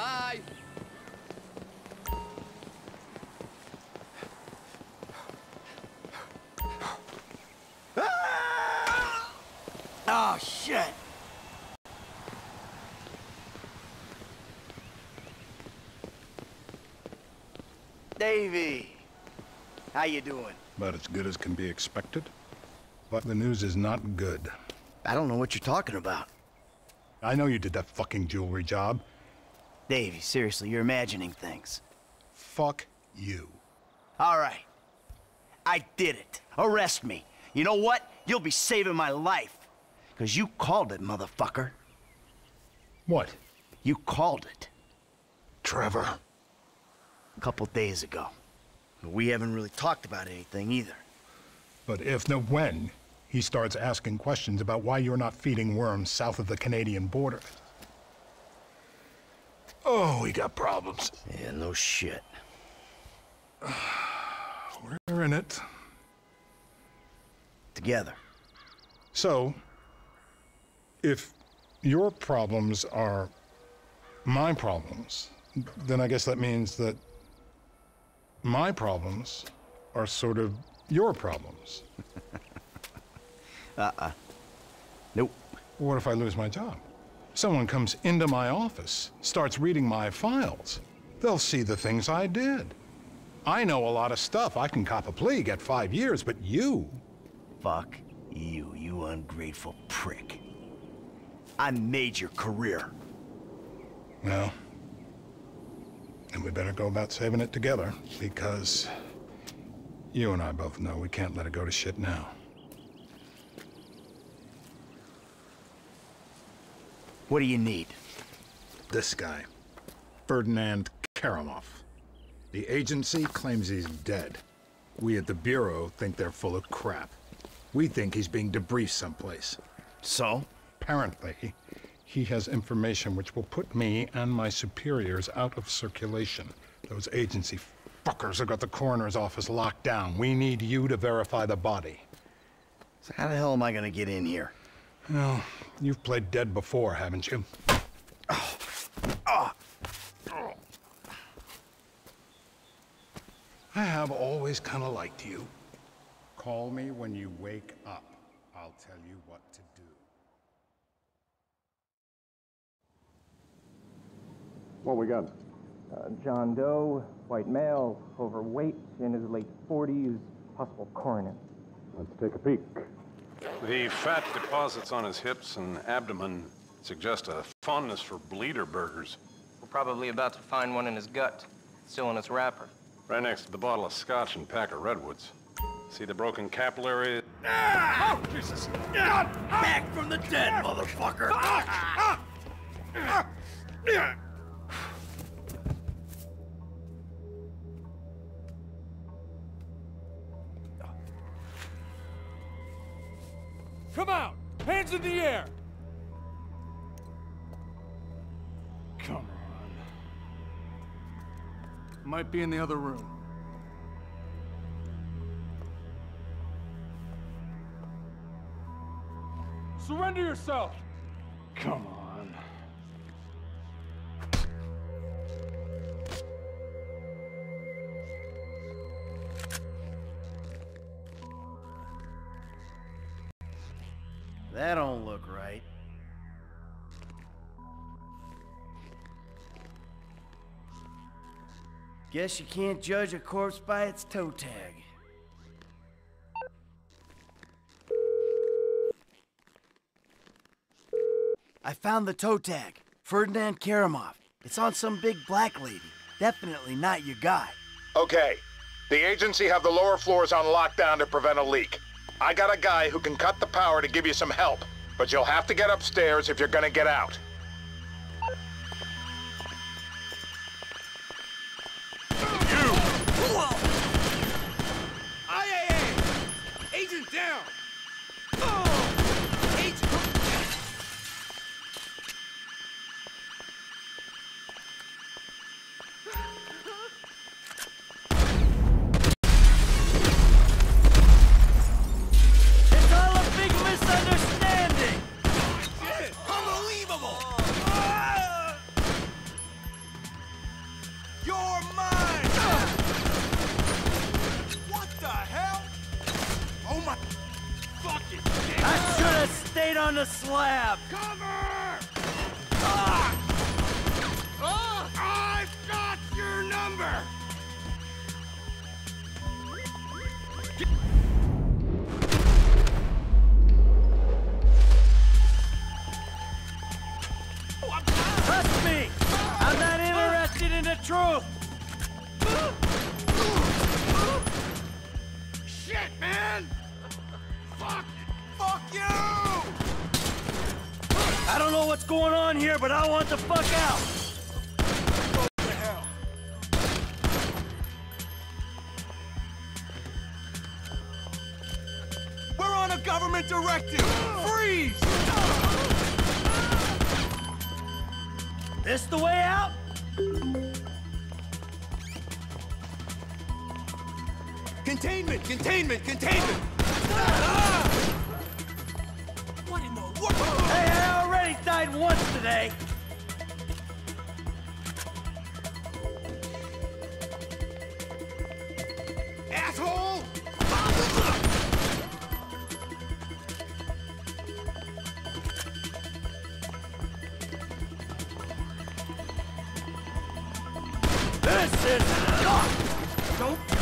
Hey. Hi. Oh, shit! Davy! How you doing? About as good as can be expected. But the news is not good. I don't know what you're talking about. I know you did that fucking jewelry job. Davy, seriously, you're imagining things. Fuck you. All right. I did it. Arrest me. You know what? You'll be saving my life. Because you called it, motherfucker. What? You called it. Trevor. A couple days ago. We haven't really talked about anything either. But if, no when, he starts asking questions about why you're not feeding worms south of the Canadian border. Oh, we got problems. Yeah, no shit. We're in it. Together. So, if your problems are my problems, then I guess that means that my problems are sort of your problems. Uh-uh. Nope. What if I lose my job? Someone comes into my office, starts reading my files. They'll see the things I did. I know a lot of stuff. I can cop a plea, get five years, but you... Fuck you, you ungrateful prick. I made your career. Well, then we better go about saving it together, because you and I both know we can't let it go to shit now. What do you need? This guy, Ferdinand Kerimov. The agency claims he's dead. We at the Bureau think they're full of crap. We think he's being debriefed someplace. So? Apparently, he has information which will put me and my superiors out of circulation. Those agency fuckers have got the coroner's office locked down. We need you to verify the body. So how the hell am I gonna get in here? Well, you've played dead before, haven't you? I have always kind of liked you. Call me when you wake up. I'll tell you what to do. What we got? Uh, John Doe, white male, overweight, in his late 40s, possible coronary. Let's take a peek. The fat deposits on his hips and abdomen suggest a fondness for bleeder burgers. We're probably about to find one in his gut, still in its wrapper. Right next to the bottle of scotch and pack of redwoods. See the broken capillary? Oh, Jesus! Back from the dead, motherfucker! Come in the air! Come on. Might be in the other room. Surrender yourself! Come on. That don't look right. Guess you can't judge a corpse by its toe tag. I found the toe tag. Ferdinand Kerimov. It's on some big black lady. Definitely not your guy. Okay. The agency have the lower floors on lockdown to prevent a leak. I got a guy who can cut the power to give you some help, but you'll have to get upstairs if you're gonna get out. I should have stayed on the slab! Cover! Ah! Ah! I've got your number! Trust me! I'm not interested in the truth! Shit, man! Fuck! Fuck you! I don't know what's going on here, but I want the fuck out! Go to hell. We're on a government directive! Freeze! This the way out? Containment! Containment! Containment! Hey, I already died once today! This is... Don't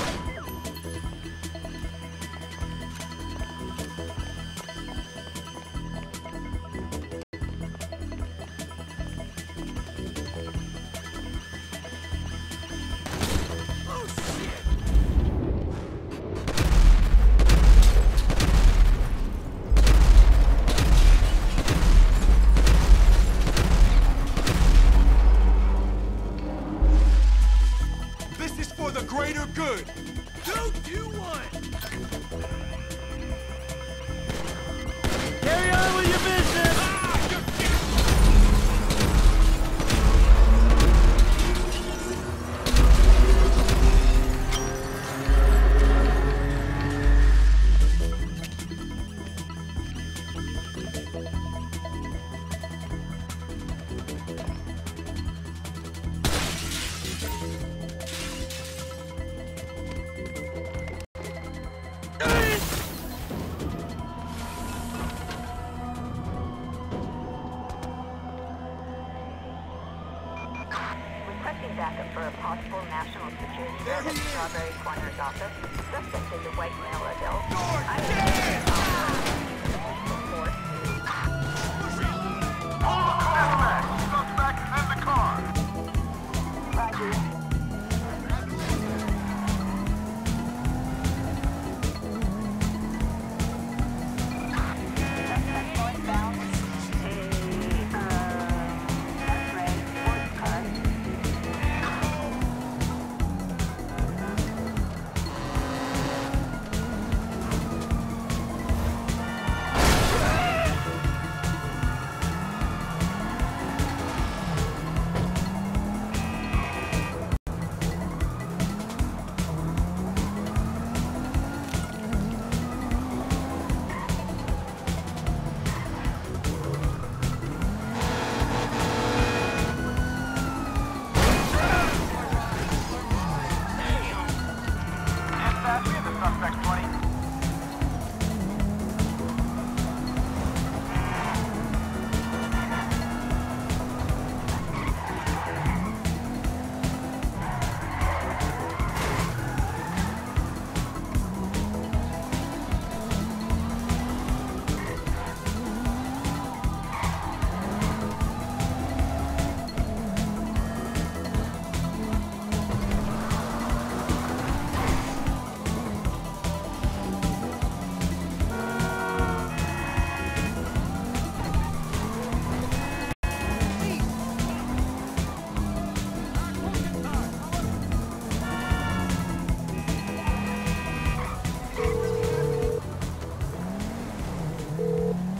greater good. Don't you want?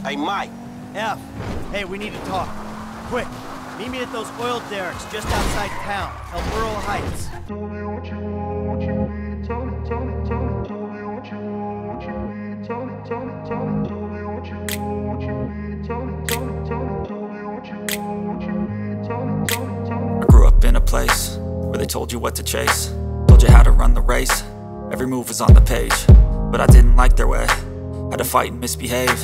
Hey, Mike. F. Hey, we need to talk. Quick. Meet me at those oil derricks just outside town. El Burro Heights. I grew up in a place where they told you what to chase, told you how to run the race. Every move was on the page, but I didn't like their way. Had to fight and misbehave,